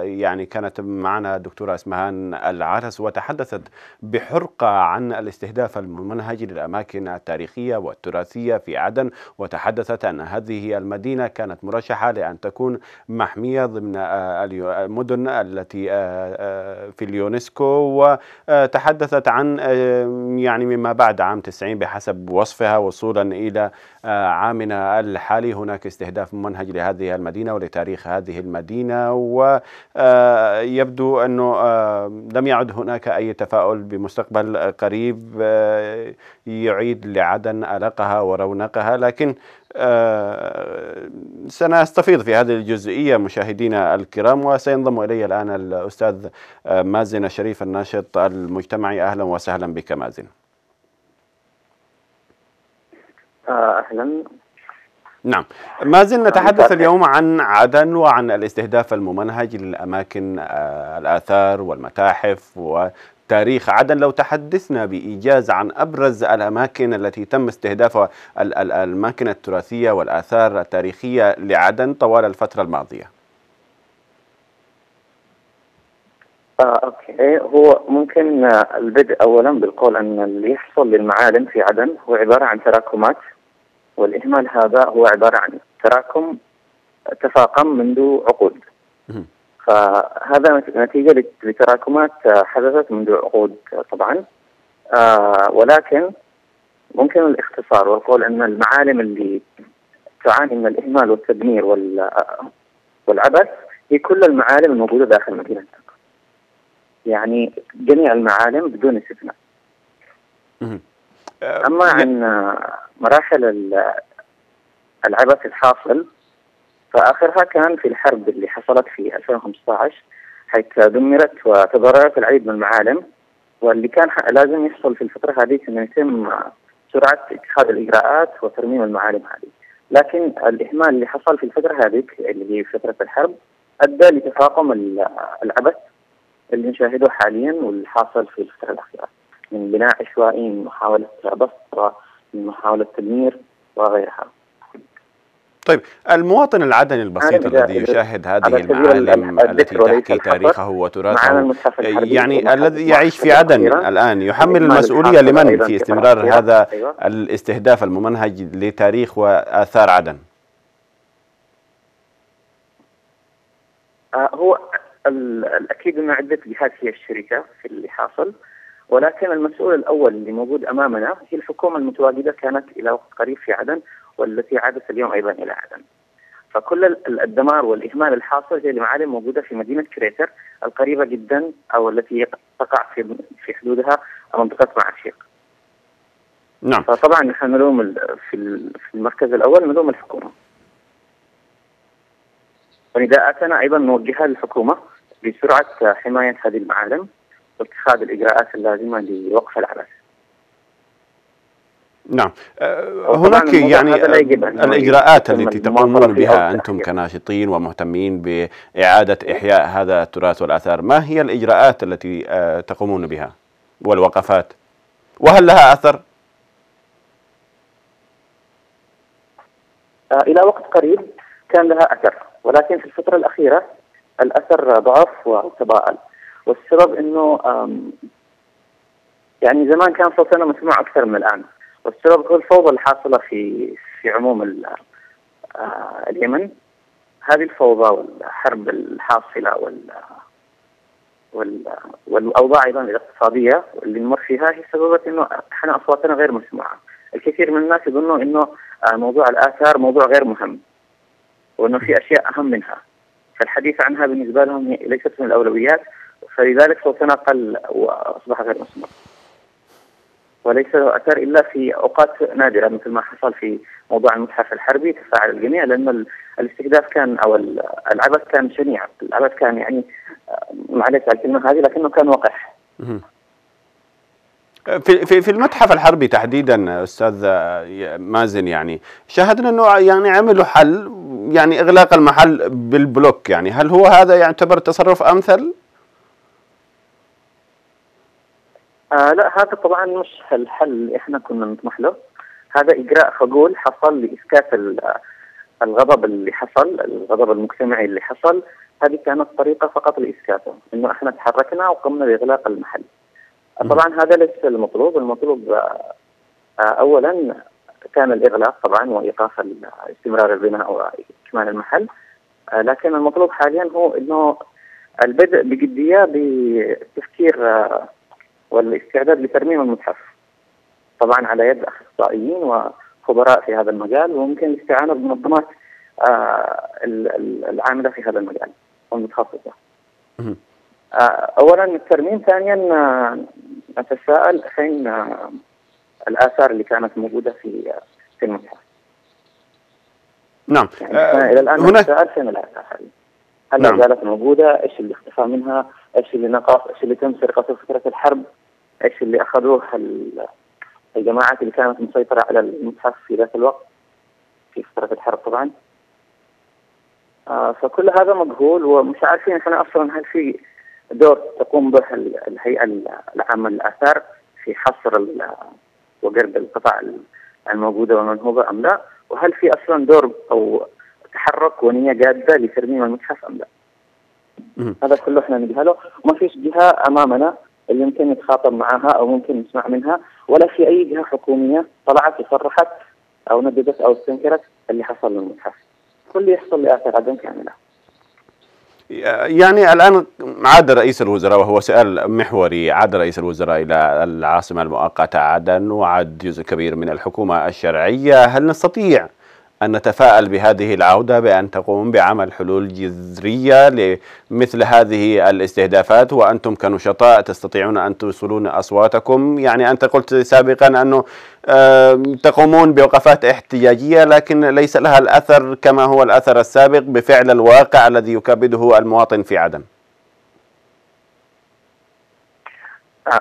يعني كانت معنا الدكتوره إسمهان العرس وتحدثت بحرقة عن الاستهداف الممنهج للأماكن التاريخية والتراثية في عدن وتحدثت أن هذه المدينة كانت مرشحة لأن تكون محمية ضمن المدن التي في اليونسكو وتحدثت عن يعني مما بعد عام 90 بحسب وصفها وصولا إلى عامنا الحالي. هناك استهداف ممنهج لهذه المدينة ولتاريخ هذه المدينة ويبدو أنه لم يعد هناك أي تفاؤل بمستقبل قريب يعيد لعدن ألقها ورونقها. لكن سنستفيض في هذه الجزئية مشاهدينا الكرام وسينضم إلي الآن الأستاذ مازن الشريف الناشط المجتمعي. أهلا وسهلا بك مازن. أهلا. نعم. ما زلنا نتحدث اليوم عن عدن وعن الاستهداف الممنهج للأماكن الآثار والمتاحف وتاريخ عدن لو تحدثنا بإيجاز عن أبرز الأماكن التي تم استهدافها الأماكن التراثية والآثار التاريخية لعدن طوال الفترة الماضية. آه، أوكي. هو ممكن البدء أولا بالقول أن اللي يحصل للمعالم في عدن هو عبارة عن تراكمات والإهمال هذا هو عبارة عن تراكم تفاقم منذ عقود. فهذا نتيجة لتراكمات حدثت منذ عقود طبعا. آه ولكن ممكن الاختصار والقول أن المعالم اللي تعاني من الإهمال والتدمير والعبث هي كل المعالم الموجودة داخل مدينة يعني جميع المعالم بدون استثناء. أما عن مراحل العبث الحاصل فآخرها كان في الحرب اللي حصلت في 2015 حيث دمرت وتضررت العديد من المعالم واللي كان لازم يحصل في الفترة هذه أنه يتم سرعة اتخاذ الإجراءات وترميم المعالم هذه. لكن الإهمال اللي حصل في الفترة هذه اللي هي فترة الحرب أدى لتفاقم العبث اللي نشاهده حاليا والحاصل في الفترة الأخيرة من بناء عشوائي من محاولة بسط من محاولة تدمير وغيرها. طيب المواطن العدني البسيط الذي يشاهد هذه المعالم التي تحكي تاريخه وتراثه يعني الذي يعيش في عدن الآن يحمل المسؤولية لمن في استمرار هذا أيوة. الاستهداف الممنهج لتاريخ وآثار عدن؟ آه هو الأكيد أن عدة جهات هي الشركة في اللي حاصل ولكن المسؤول الأول اللي موجود أمامنا هي الحكومة المتواجدة كانت إلى وقت قريب في عدن والتي عادت اليوم أيضا إلى عدن. فكل الدمار والإهمال الحاصل هي لمعالم موجودة في مدينة كريتر القريبة جدا أو التي تقع في في حدودها منطقة معشيق. نعم. فطبعا نحن نلوم في المركز الأول نلوم الحكومة. ونداءاتنا أيضا نوجهها للحكومة بسرعة حماية هذه المعالم واتخاذ الإجراءات اللازمة لوقف العبث. نعم. أه، هناك يعني الإجراءات التي تقومون بها أنتم كناشطين ومهتمين بإعادة إحياء هذا التراث والآثار. ما هي الإجراءات التي أه، تقومون بها والوقفات؟ وهل لها أثر؟ أه، إلى وقت قريب كان لها أثر ولكن في الفترة الأخيرة الأثر ضعف وتضاءل والسبب أنه يعني زمان كان صوتنا مسموع أكثر من الآن. والسبب هو الفوضى الحاصلة في في عموم آه، اليمن هذه الفوضى والحرب الحاصلة وال والأوضاع أيضا الاقتصادية اللي نمر فيها هي سببت إنه إحنا أصواتنا غير مسموعة. الكثير من الناس يظنوا إنه آه، موضوع الآثار موضوع غير مهم وإنه في أشياء أهم منها. فالحديث عنها بالنسبة لهم ليست من الأولويات فلذلك صوتنا قل وأصبح غير مسموع. وليس له أثر إلا في أوقات نادرة مثل ما حصل في موضوع المتحف الحربي تفاعل الجميع لأنه الاستهداف كان أو العبث كان شنيع، العبث كان يعني آه، معلش على الكلمة هذه لكنه كان وقح. في في في المتحف الحربي تحديدا أستاذ مازن يعني شاهدنا أنه يعني عملوا حل يعني إغلاق المحل بالبلوك يعني هل هو هذا يعتبر تصرف أمثل؟ آه لا هذا طبعا مش الحل اللي إحنا كنا نطمح له. هذا إجراء خجول حصل لإسكات الغضب اللي حصل الغضب المجتمعي اللي حصل. هذه كانت طريقة فقط لإسكاته إنه إحنا تحركنا وقمنا بإغلاق المحل. طبعا هذا ليس المطلوب. المطلوب آه أولا كان الإغلاق طبعا وإيقاف استمرار البناء وإكمال المحل. آه لكن المطلوب حاليا هو إنه البدء بجدية بتفكير آه والاستعداد لترميم المتحف طبعا على يد أخصائيين وخبراء في هذا المجال وممكن الاستعانة بمنظمات آه العاملة في هذا المجال والمتخصصة. آه اولا الترميم ثانيا آه نتساءل فين الآثار اللي كانت موجودة في في المتحف. نعم يعني إلى الآن هناك فين الآثار؟ هل نعم. زالت موجودة؟ إيش اللي اختفى منها؟ إيش اللي نقص؟ إيش اللي تم سرقته في فترة الحرب؟ إيش اللي أخذوه الجماعات اللي كانت مسيطرة على المتحف في ذاك الوقت في فترة الحرب طبعا؟ آه فكل هذا مجهول ومش عارفين إحنا أصلا هل في دور تقوم به الهيئة العامة للآثار في حصر وقرب القطع الموجودة والمنهوبه أم لا؟ وهل في أصلا دور أو تحرك ونية جادة لترميم المتحف أم لا؟ هذا كله إحنا نجهله وما فيش جهة أمامنا اللي يمكن نتخاطب معها أو ممكن نسمع منها ولا في أي جهة حكومية طلعت وصرحت أو نددت أو استنكرت اللي حصل للمتحف. كل يحصل لاثار عدم كاملة. يعني الآن عاد رئيس الوزراء وهو سؤال محوري عاد رئيس الوزراء إلى العاصمة المؤقتة عدن وعاد جزء كبير من الحكومة الشرعية هل نستطيع أن نتفائل بهذه العودة بأن تقوم بعمل حلول جذرية لمثل هذه الاستهدافات وأنتم كنشطاء تستطيعون أن توصلون أصواتكم. يعني أنت قلت سابقا أنه تقومون بوقفات احتجاجية لكن ليس لها الأثر كما هو الأثر السابق بفعل الواقع الذي يكبده المواطن في عدن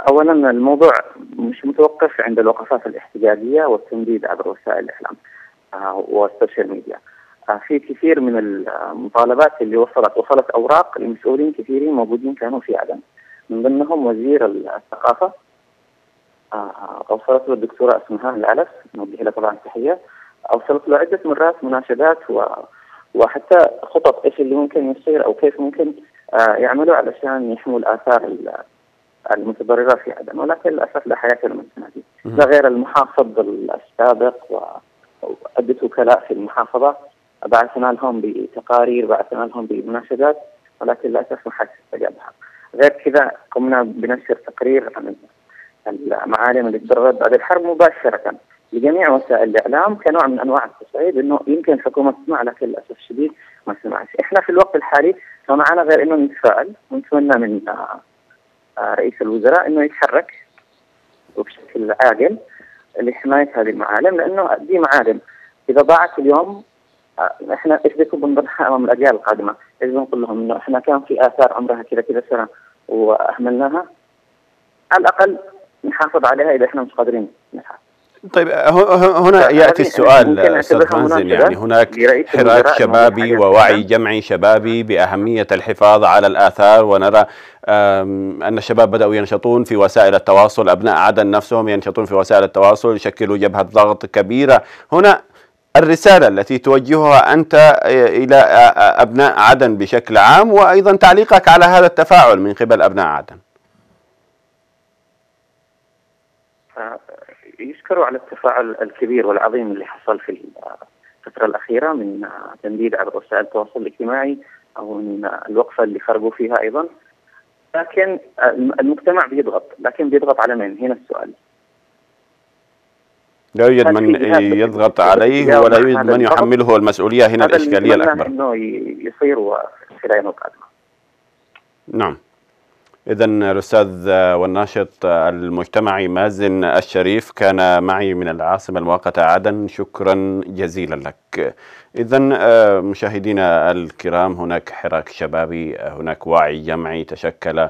اولا الموضوع مش متوقف عند الوقفات الاحتجاجية والتنديد عبر وسائل الإعلام. والسوشيال ميديا. آه، في كثير من المطالبات اللي وصلت وصلت أوراق لمسؤولين كثيرين موجودين كانوا في عدن. من ضمنهم وزير الثقافة آه، أوصلت له الدكتورة اسمهان العلس نوجه لها طبعا تحية. أوصلت له عدة مرات مناشدات و وحتى خطط إيش اللي ممكن يصير أو كيف ممكن آه، يعملوا علشان يحموا الآثار المتضررة في عدن. ولكن للأسف لا حياة لمن لا غير المحافظ السابق و عدة وكلاء في المحافظة. بعثنا لهم بتقارير بعثنا لهم بمناشدات ولكن للأسف ما حد استجابها غير كذا قمنا بنشر تقرير عن المعالم اللي تضررت بعد الحرب مباشرة لجميع وسائل الإعلام كنوع من أنواع التصعيد إنه يمكن الحكومة تسمع لكن للأسف الشديد ما سمعش إحنا في الوقت الحالي ما معنا غير إنه نتفائل ونتمنى من آه، آه، رئيس الوزراء إنه يتحرك وبشكل عاقل لحمايه هذه المعالم لأنه دي معالم. إذا ضاعت اليوم آه، إحنا إيش بيكون بنضرها أمام الأجيال القادمة؟ إيش بنقول لهم؟ إنه إحنا كان في آثار عمرها كذا كذا سنة وأهملناها. على الأقل نحافظ عليها إذا إحنا مش قادرين نحافظ طيب هنا يأتي السؤال أستاذ مازن يعني هناك حراك شبابي ووعي جمعي شبابي بأهمية الحفاظ على الآثار ونرى أن الشباب بدأوا ينشطون في وسائل التواصل. أبناء عدن نفسهم ينشطون في وسائل التواصل يشكلوا جبهة ضغط كبيرة. هنا الرسالة التي توجهها أنت إلى أبناء عدن بشكل عام وأيضا تعليقك على هذا التفاعل من قبل أبناء عدن. يشكروا على التفاعل الكبير والعظيم اللي حصل في الفترة الأخيرة من تنديد عبر وسائل التواصل الاجتماعي أو من الوقفة اللي خرجوا فيها أيضا. لكن المجتمع بيضغط لكن بيضغط على من؟ هنا السؤال. لا يوجد من يضغط عليه ولا يوجد من يحمله المسؤولية هنا الإشكالية الأكبر. أنه يصير في الأيام القادمة نعم. إذا الأستاذ والناشط المجتمعي مازن الشريف كان معي من العاصمة المؤقتة عدن. شكرا جزيلا لك. إذا آه، مشاهدينا الكرام هناك حراك شبابي هناك وعي جمعي تشكل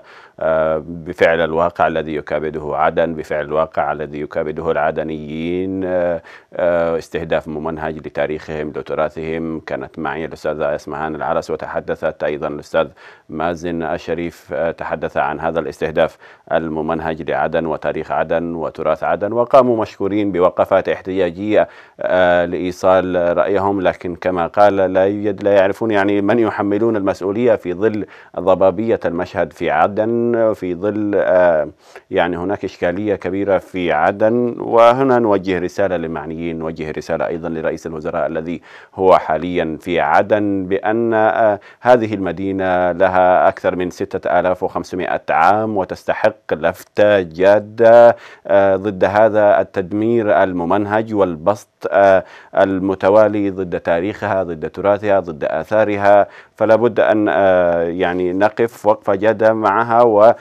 بفعل الواقع الذي يكابده عدن بفعل الواقع الذي يكابده العدنيين. آه، استهداف ممنهج لتاريخهم لتراثهم. كانت معي الأستاذة أسمهان العرس وتحدثت أيضا الأستاذ مازن الشريف تحدث عن هذا الاستهداف الممنهج لعدن وتاريخ عدن وتراث عدن. وقاموا مشكورين بوقفات احتجاجية لإيصال رأيهم. لكن كما قال لا يوجد لا يعرفون يعني من يحملون المسؤولية في ظل ضبابية المشهد في عدن. في ظل آه، يعني هناك إشكالية كبيرة في عدن. وهنا نوجه رسالة للمعنيين نوجه رسالة أيضا لرئيس الوزراء الذي هو حاليا في عدن بأن آه، هذه المدينة لها أكثر من 6500 عام وتستحق لفتة جادة آه، ضد هذا التدمير الممنهج والبسط المتوالي ضد تاريخ تاريخها ضد تراثها ضد آثارها. فلا بد أن آه، يعني نقف وقفة جادة معها و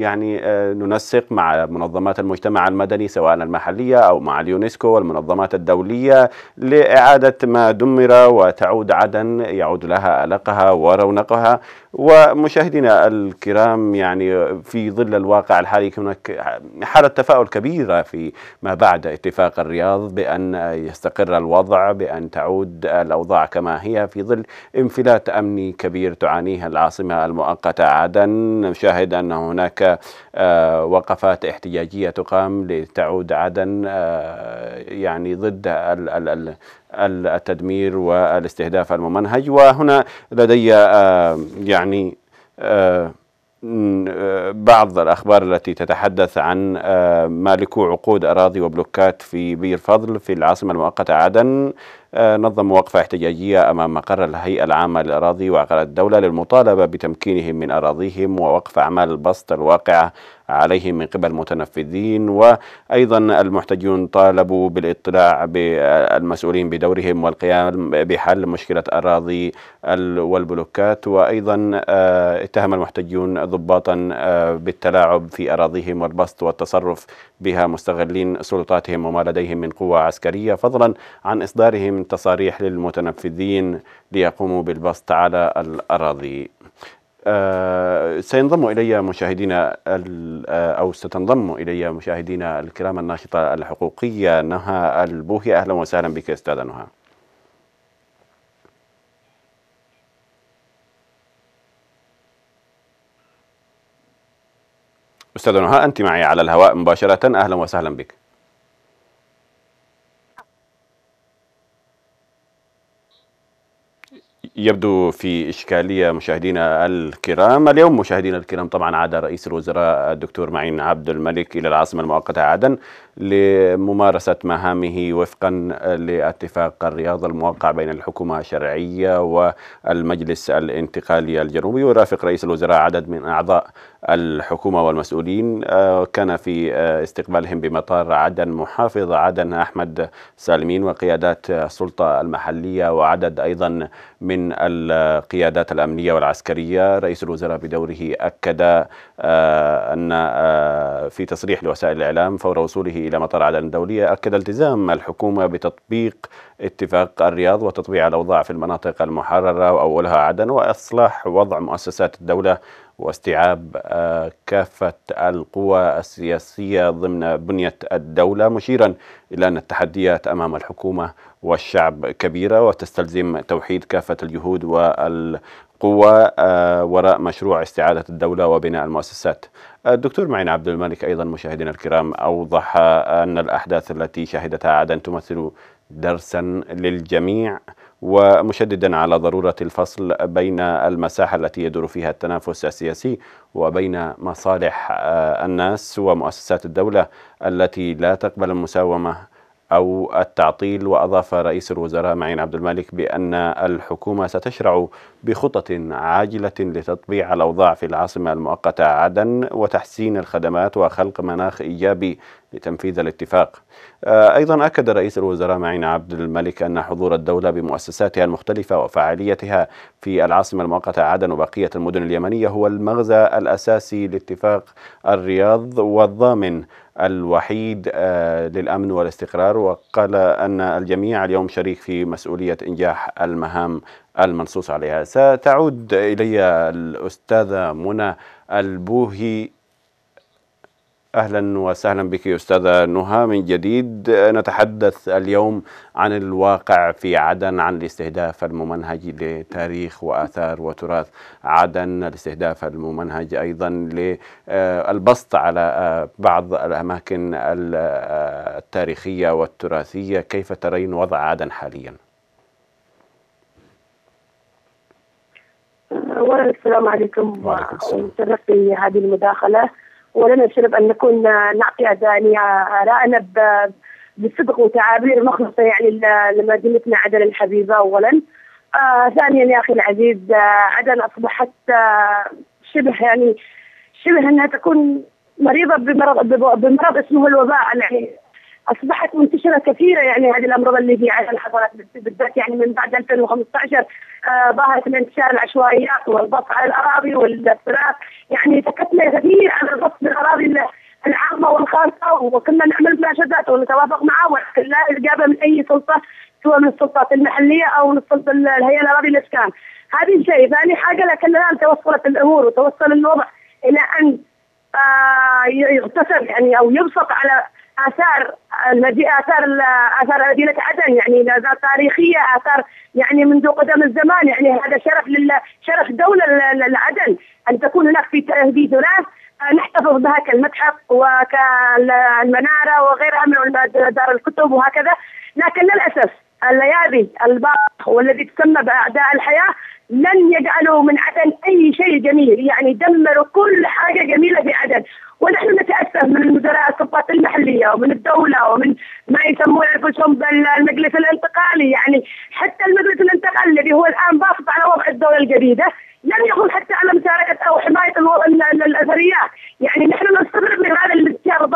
يعني ننسق مع منظمات المجتمع المدني سواء المحلية أو مع اليونسكو والمنظمات الدولية لإعادة ما دمر وتعود عدن يعود لها ألقها ورونقها. ومشاهدينا الكرام يعني في ظل الواقع الحالي هناك حالة تفاؤل كبيرة في ما بعد اتفاق الرياض بأن يستقر الوضع بأن تعود الأوضاع كما هي في ظل انفلات أمني كبير تعانيه العاصمة المؤقتة عدن نشاهد أن هناك آه، وقفات احتجاجية تقام لتعود عدن آه، يعني ضد التدمير والاستهداف الممنهج. وهنا لدي آه، يعني بعض الأخبار التي تتحدث عن مالكو عقود أراضي وبلوكات في بير فضل في العاصمة المؤقتة عدن نظموا وقفة احتجاجية أمام مقر الهيئة العامة للأراضي وعقارات الدولة للمطالبة بتمكينهم من أراضيهم ووقف أعمال البسط الواقعة عليهم من قبل متنفذين. وأيضا المحتجون طالبوا بالاطلاع بالمسؤولين بدورهم والقيام بحل مشكلة أراضي والبلوكات. وأيضا آه، اتهم المحتجون ضباطا آه، بالتلاعب في أراضيهم والبسط والتصرف بها مستغلين سلطاتهم وما لديهم من قوة عسكرية. فضلا عن إصدارهم تصاريح للمتنفذين ليقوموا بالبسط على الأراضي. آه سينضم إلي مشاهدينا آه، أو ستنضم إلي مشاهدينا الكرام الناشطة الحقوقية نهى البوهي. أهلا وسهلا بك أستاذة نهى. أستاذ نهى أنت معي على الهواء مباشرة. أهلا وسهلا بك. يبدو في إشكالية مشاهدينا الكرام. اليوم مشاهدينا الكرام طبعا عاد رئيس الوزراء الدكتور معين عبد الملك إلى العاصمة المؤقتة عدن لممارسة مهامه وفقا لاتفاق الرياض الموقع بين الحكومة الشرعية والمجلس الانتقالي الجنوبي. ورافق رئيس الوزراء عدد من أعضاء الحكومة والمسؤولين آه، كان في آه، استقبالهم بمطار عدن محافظ عدن أحمد سالمين وقيادات السلطة المحلية وعدد أيضا من القيادات الأمنية والعسكرية. رئيس الوزراء بدوره أكد آه، أن في تصريح لوسائل الإعلام فور وصوله إلى مطار عدن الدولية أكد التزام الحكومة بتطبيق اتفاق الرياض وتطبيع الأوضاع في المناطق المحررة وأولها عدن وإصلاح وضع مؤسسات الدولة واستيعاب آه، كافة القوى السياسية ضمن بنية الدولة. مشيرا إلى أن التحديات أمام الحكومة والشعب كبيرة وتستلزم توحيد كافة الجهود والقوى آه، وراء مشروع استعادة الدولة وبناء المؤسسات. الدكتور معين عبد الملك أيضا مشاهدينا الكرام أوضح أن الأحداث التي شهدتها عدن تمثل درسا للجميع. ومشددا على ضرورة الفصل بين المساحة التي يدور فيها التنافس السياسي وبين مصالح الناس ومؤسسات الدولة التي لا تقبل المساومة أو التعطيل وأضاف رئيس الوزراء معين عبد الملك بأن الحكومة ستشرع بخطط عاجلة لتطبيع الأوضاع في العاصمة المؤقتة عدن وتحسين الخدمات وخلق مناخ إيجابي لتنفيذ الاتفاق. آه، أيضا أكد رئيس الوزراء معين عبد الملك أن حضور الدولة بمؤسساتها المختلفة وفعاليتها في العاصمة المؤقتة عدن وبقية المدن اليمنية هو المغزى الأساسي لاتفاق الرياض والضامن الوحيد آه، للأمن والاستقرار وقال أن الجميع اليوم شريك في مسؤولية إنجاح المهام المنصوص عليها. ستعود إلي الأستاذة منى البوهي. أهلا وسهلا بك أستاذة نهى. من جديد نتحدث اليوم عن الواقع في عدن عن الاستهداف الممنهج لتاريخ وآثار وتراث عدن الاستهداف الممنهج أيضا للبسط على بعض الأماكن التاريخية والتراثية. كيف ترين وضع عدن حاليا؟ اولا السلام عليكم. وعليكم السلام. في هذه المداخلة. ولنا الشرف أن نكون نعطي يعني ارائنا بصدق وتعابير مخلصة يعني لمدينتنا عدن الحبيبة اولا. آه ثانيا يا أخي العزيز آه عدن أصبحت آه شبه يعني شبه أنها تكون مريضة بمرض بمرض اسمه الوباء يعني أصبحت منتشرة كثيرة يعني هذه الأمراض اللي في عدن حصلت بالذات يعني من بعد 2015 آه ظهرت الانتشار العشوائيات والبط على الأراضي والفراق يعني سكتنا كثير على البط بالاراضي العامة والخاصة وكنا نعمل مناشدات ونتوافق معه ولكن لا اجابه من أي سلطة سواء من السلطات المحلية أو من السلطة الهيئة الأراضي الاسكان هذه شيء ثاني حاجة لكن الآن توصلت الأمور وتوصل الوضع إلى أن آه يغتصب يعني أو يبسط على آثار آثار آثار مدينة عدن يعني اثار تاريخية آثار يعني منذ قدم الزمان يعني هذا شرف لل شرف دولة لعدن أن تكون هناك في في تراث نحتفظ بها كالمتحف وكالمنارة وغيرها من دار الكتب وهكذا. لكن للأسف الليالي الباق والذي تسمى بأعداء الحياة لن يجعلوا من عدن أي شيء جميل. يعني دمروا كل حاجة جميلة في عدن. ونحن نتأسف من المدراء السلطات المحلية ومن الدولة ومن ما يسمون انفسهم بالمجلس الانتقالي. يعني حتى المجلس الانتقالي الذي هو الآن باسط على وضع الدولة الجديدة لم يكن حتى على مشاركه أو حماية الأثريات، يعني نحن نستغرب من هذا الاستعراض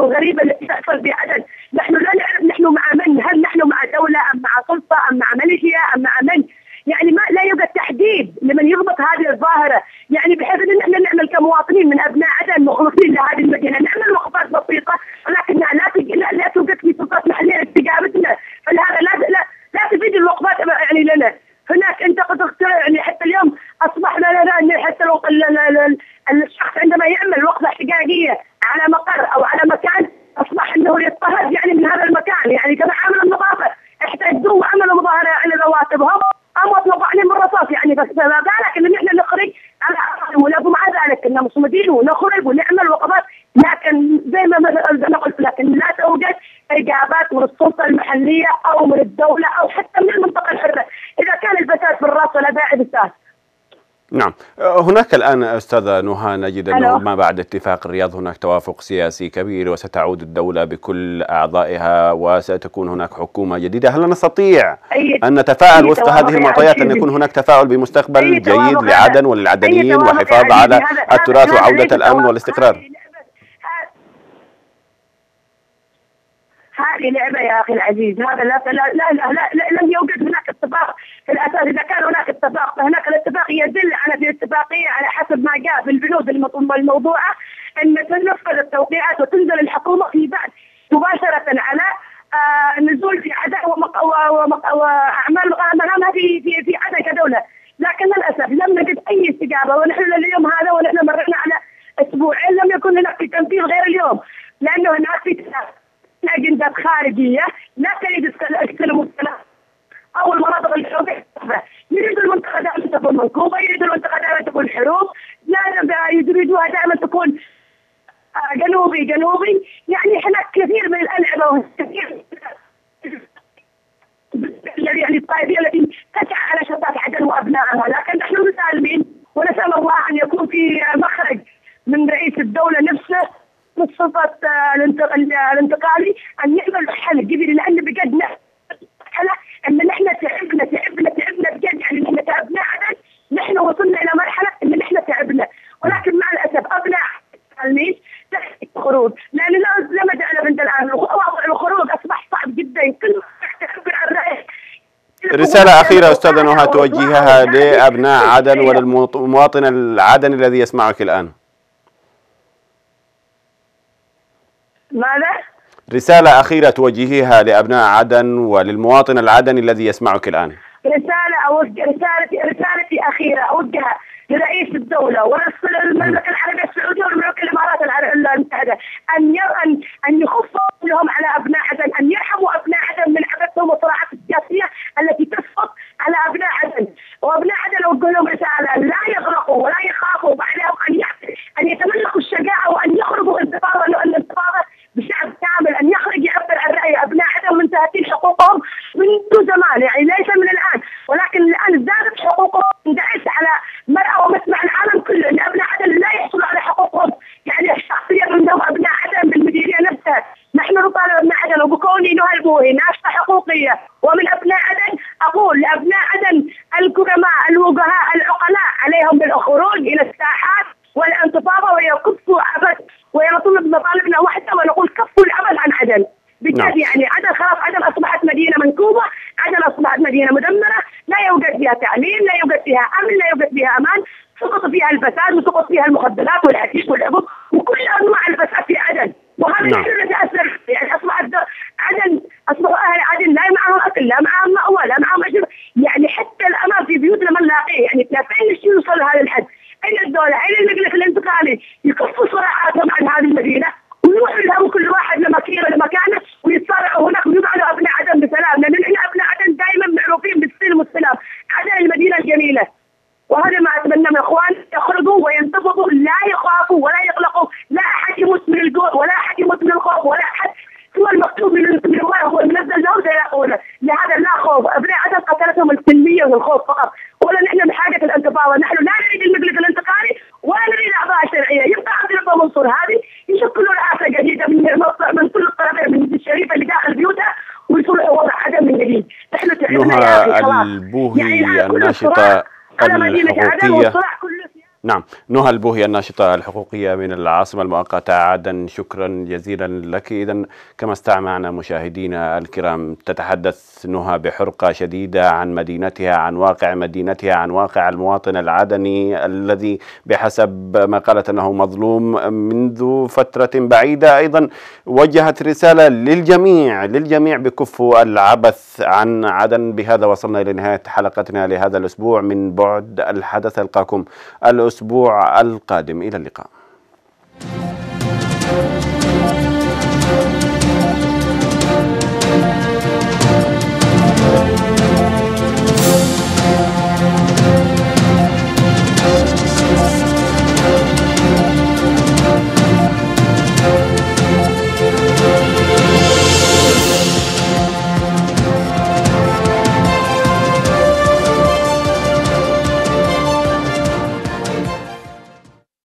الغريبه التي تحصل في عدن، نحن لا نعرف نحن مع من، هل نحن مع دولة أم مع سلطة أم مع ميليشيا أم مع من؟ يعني ما لا يوجد تحديد لمن يضبط هذه الظاهرة، يعني بحيث إن إحنا نعمل كمواطنين من أبناء عدن مخلصين لهذه المدينة، نعمل وقفات بسيطة ولكنها لا لا, لا توجد في سلطات محلية استجابتنا، فلهذا لا لا لا تفيد الوقفات يعني لنا، هناك أنت قد يعني حتى اليوم أصبحنا نرى ان حتى لو الشخص عندما يعمل وقفة احتجاجيه على مقر أو على مكان أصبح إنه يضطهد يعني من هذا المكان. يعني كما عمل النظافة احتجوا وعملوا مظاهرة على رواتبهم. اطلقوا عليهم بالرصاص يعني بس ما بالك إن نحن نخرج على ولكن مع ذلك. كنا مصمدين ونخرج ونعمل وقفات. لكن زي ما مثلا قلت لكن لا توجد إجابات من السلطة المحلية أو من الدولة أو حتى من المنطقة الحرة، إذا كان الفساد في الرأس ولا داعي فساد. نعم. هناك الآن أستاذة نهى نجد أنه ما بعد اتفاق الرياض هناك توافق سياسي كبير وستعود الدولة بكل أعضائها وستكون هناك حكومة جديدة. هل نستطيع أن نتفاءل وفق هذه المعطيات أن يكون هناك تفاؤل بمستقبل جيد لعدن وللعدنيين وحفاظ على التراث وعودة الأمن والاستقرار؟ هذه لعبة يا أخي العزيز. هذا لا لا لا, لا, لا, لم يوجد هناك اتفاق في الأساس. إذا كان هناك اتفاق فهناك الاتفاق يدل على في الاتفاقية على حسب ما جاء في البنود الموضوعة أن تنفذ التوقيعات وتنزل الحكومة في بعد مباشرة على آه نزول في عدن واعمال مهامها في في في عدن كدوله لكن للأسف لم نجد أي استجابة ونحن اليوم هذا ونحن مررنا على أسبوعين لم يكن هناك في تنفيذ غير اليوم لأنه هناك في اجندات خارجية لا تريد السلم والسلام. أو المناطق الحروبيه يريد المنطقة دائما تكون منكوبه يريد المنطقة دائما تكون حروب. لا يريدوها دائما تكون جنوبي جنوبي. يعني هناك كثير من الألعبة وكثير يعني الطائفية التي تسعى على شتات عدن وأبنائها. لكن نحن مسالمين ونسأل الله أن يكون في مخرج من رئيس الدولة نفسه. السلطه الانتقالي أن يعمل حل قبل لأن بجد مرحله إن نحن تعبنا تعبنا تعبنا بجد يعني نحن تعبنا عدد نحن وصلنا إلى مرحلة إن نحن تعبنا. ولكن مع الأسف أبناء الميت الخروج لأن لا مجال عند الان الخروج أصبح صعب جدا. كل تعبر عن رايه رسالة أخيرة أستاذة نهى توجهها لأبناء عدن وللمواطن العدني الذي يسمعك الآن. ماذا؟ رسالة أخيرة توجهيها لأبناء عدن وللمواطن العدني الذي يسمعك الآن. رسالة أوجه رسالتي رسالتي أخيرة أوجهها لرئيس الدولة ورئيس المملكة العربية السعودية والمملكة الإمارات المتحدة. أن أن أن يخفوا لهم على أبناء عدن أن يرحموا أبناء عدن من عبثهم والصراعات السياسية التي تسقط على أبناء عدن. وأبناء عدن أوجه لهم رسالة لا يغرقوا ولا يخافوا بعدهم أن أن يتملكوا الشجاعة وأن يخرجوا انتفاضة الانتفاضة بشعب كامل أن يخرج يعبر عن رايه أبناء عدن من تهتيل حقوقهم منذ زمان يعني ليس من الآن. ولكن الآن زادت حقوقهم. اندعت على مرأى ومسمع العالم كله أن أبناء عدن لا يحصلوا على حقوقهم. يعني الشخصية عندهم أبناء عدن بالمديريه نفسها. نحن نطالب أبناء عدن وبكوني نهى البوهي ناشطه حقوقية. ومن أبناء عدن أقول لأبناء عدن الكرماء الوجهاء العقلاء عليهم بالخروج إلى الساحات والانتفاضة ويكفوا عبث ويطلب مطالبنا واحدة ونقول كفوا العمل عن عدن بالتالي نعم. يعني عدن خلاص عدن أصبحت مدينة منكوبة عدن أصبحت مدينة مدمرة لا يوجد فيها تعليم لا يوجد فيها أمن لا يوجد فيها أمان سقط فيها الفساد وسقط فيها المخدرات والحشيش والعبط وكل أنواع الفساد في عدن وهذا نعم. الذي اسر يعني أصبحت عدن أصبحوا أهل عدن لا معهم اكل لا معهم مأوى لا معهم اجر يعني حتى الأمان في بيوتنا ما نلاقيه. يعني لا فين يوصل هذا الحد. أين الدولة؟ أين المجلس الانتقالي يكفوا صراعاتهم عن هذه المدينة ويروحوا كل واحد لمكينه لمكانه ويتصارعوا هناك ويقعدوا أبناء عدن بسلام لأن إحنا ابناء عدن دائما معروفين بالسلم والسلام عدن المدينة الجميله وهذا ما اتمنى من اخوان يخرجوا وينتفضوا لا يخافوا ولا يقلقوا لا احد يموت من الجوع ولا احد يموت من الخوف ولا احد سوى المكتوب من من الله هو المنزل لهم سيقول لهذا لا خوف ابناء عدن قتلتهم السلميه والخوف فقط ولا نحن بحاجه الانتفاضه نحن لا نريد المجلس الانتقالي ولا نريد اعضاء شرعيه يبقى عبد الله منصور هذه يشكلوا رئاسه جديده من من كل الطرفين من الشريفه اللي داخل بيوتها ويصلحوا وضع عدن من جديد خلاص. البوهي يعني الناشطة الحقوقية. نهى البوهي الناشطة الحقوقية من العاصمة المؤقتة عدن شكرا جزيلا لك. إذا كما استمعنا مشاهدينا الكرام تتحدث نهى بحرقة شديدة عن مدينتها عن واقع مدينتها عن واقع المواطن العدني الذي بحسب ما قالت أنه مظلوم منذ فترة بعيدة. أيضا وجهت رسالة للجميع للجميع بكفوا العبث عن عدن. بهذا وصلنا إلى نهاية حلقتنا لهذا الأسبوع. من بعد الحدث ألقاكم القادم. إلى اللقاء.